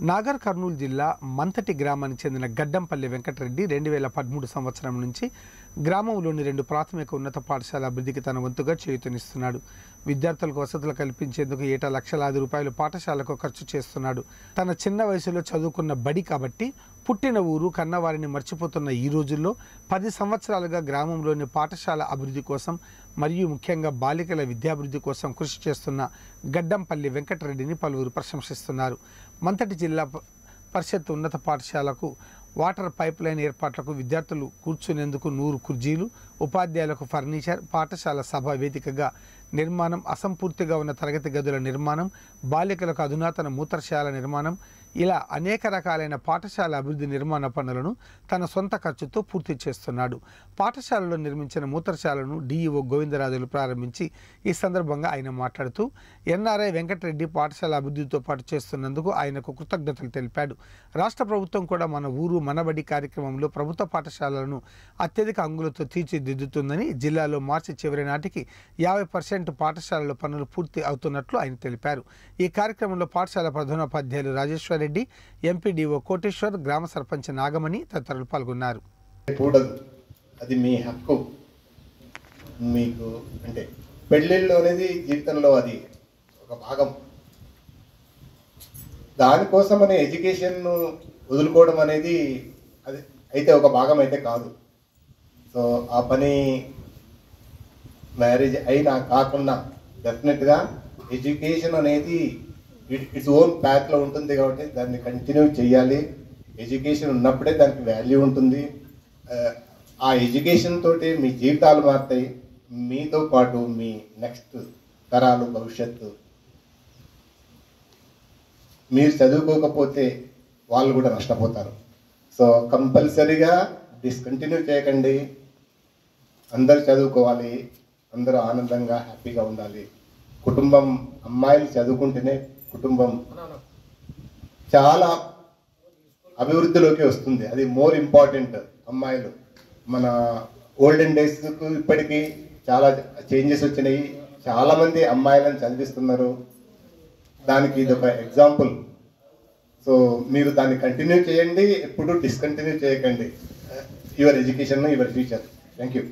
నాగర్ కర్నూలు జిల్లా మంతటి గ్రామానికి చెందిన గడ్డంపల్లి వెంకటరెడ్డి రెండు వేల పదమూడు సంవత్సరం నుంచి గ్రామంలోని రెండు ప్రాథమిక ఉన్నత పాఠశాల అభివృద్ధికి తన వంతుగా చేయూతనిస్తున్నాడు. విద్యార్థులకు వసతులు కల్పించేందుకు ఏటా లక్షలాది రూపాయలు పాఠశాలకు ఖర్చు చేస్తున్నాడు. తన చిన్న వయసులో చదువుకున్న బడి కాబట్టి పుట్టిన ఊరు కన్నవారిని మర్చిపోతున్న ఈ రోజుల్లో పది సంవత్సరాలుగా గ్రామంలోని పాఠశాల అభివృద్ధి కోసం మరియు ముఖ్యంగా బాలికల విద్యాభివృద్ధి కోసం కృషి చేస్తున్న గడ్డంపల్లి వెంకటరెడ్డిని పలువురు ప్రశంసిస్తున్నారు. మంతటి జిల్లా పరిషత్ ఉన్నత పాఠశాలకు వాటర్ పైప్ లైన్ ఏర్పాట్లకు విద్యార్థులు కూర్చునేందుకు నూరు కుర్జీలు ఉపాధ్యాయులకు ఫర్నిచర్ పాఠశాల సభ వేదికగా నిర్మాణం అసంపూర్తిగా ఉన్న తరగతి గదుల నిర్మాణం బాలికలకు అధునాతన మూత్రశాల నిర్మాణం ఇలా అనేక రకాలైన పాఠశాల అభివృద్ధి నిర్మాణ పనులను తన సొంత ఖర్చుతో పూర్తి చేస్తున్నాడు. పాఠశాలలో నిర్మించిన మూత్రశాలను డిఈఓ గోవిందరాజులు ప్రారంభించి ఈ సందర్భంగా ఆయన మాట్లాడుతూ ఎన్ఆర్ఐ వెంకటరెడ్డి పాఠశాల అభివృద్ధితో పాటు చేస్తున్నందుకు ఆయనకు కృతజ్ఞతలు తెలిపాడు. రాష్ట్ర ప్రభుత్వం కూడా మన ఊరు మనబడి కార్యక్రమంలో ప్రభుత్వ పాఠశాలలను అత్యధిక అంగులతో తీర్చిదిద్దుతుందని జిల్లాలో మార్చి చివరి నాటికి యాభై పర్సెంట్ పాఠశాలల పనులు పూర్తి అవుతున్నట్లు ఆయన తెలిపారు. ఈ కార్యక్రమంలో పాఠశాల ప్రధానోపాధ్యాయులు రాజేశ్వరరెడ్డి ఎంపీడీఓ కోటేశ్వర్ గ్రామ సర్పంచ్ నాగమణి తదితరులు పాల్గొన్నారు. అది మీ హక్కు. మీకు అంటే పెళ్ళిళ్ళు అనేది జీవితంలో అది ఒక భాగం. దానికోసం అనే ఎడ్యుకేషన్ వదులుకోవడం అనేది అది అయితే ఒక భాగం అయితే కాదు. సో ఆ పని మ్యారేజ్ అయినా కాకుండా డెఫినెట్గా ఎడ్యుకేషన్ అనేది ఇట్ ఇట్స్ ఓన్ ప్యాక్లో ఉంటుంది కాబట్టి దాన్ని కంటిన్యూ చేయాలి. ఎడ్యుకేషన్ ఉన్నప్పుడే దానికి వాల్యూ ఉంటుంది. Uh, ఆ, ఆ ఎడ్యుకేషన్ తోటి మీ జీవితాలు మారుతాయి. మీతో పాటు మీ నెక్స్ట్ తరాలు భవిష్యత్తు. మీరు చదువుకోకపోతే వాళ్ళు కూడా నష్టపోతారు. సో కంపల్సరీగా డిస్కంటిన్యూ చేయకండి. అందరు చదువుకోవాలి. అందరూ ఆనందంగా హ్యాపీగా ఉండాలి. కుటుంబం అమ్మాయిలు చదువుకుంటేనే కుటుంబం చాలా అభివృద్ధిలోకి వస్తుంది. అది మోర్ ఇంపార్టెంట్ అమ్మాయిలు. మన ఓల్డెన్ డేస్కు ఇప్పటికీ చాలా చేంజెస్ వచ్చినాయి. చాలామంది అమ్మాయిలను చదివిస్తున్నారు. దానికి ఇది ఒక ఎగ్జాంపుల్. సో మీరు దాన్ని కంటిన్యూ చేయండి. ఎప్పుడు డిస్కంటిన్యూ చేయకండి. Your education your future. Thank you.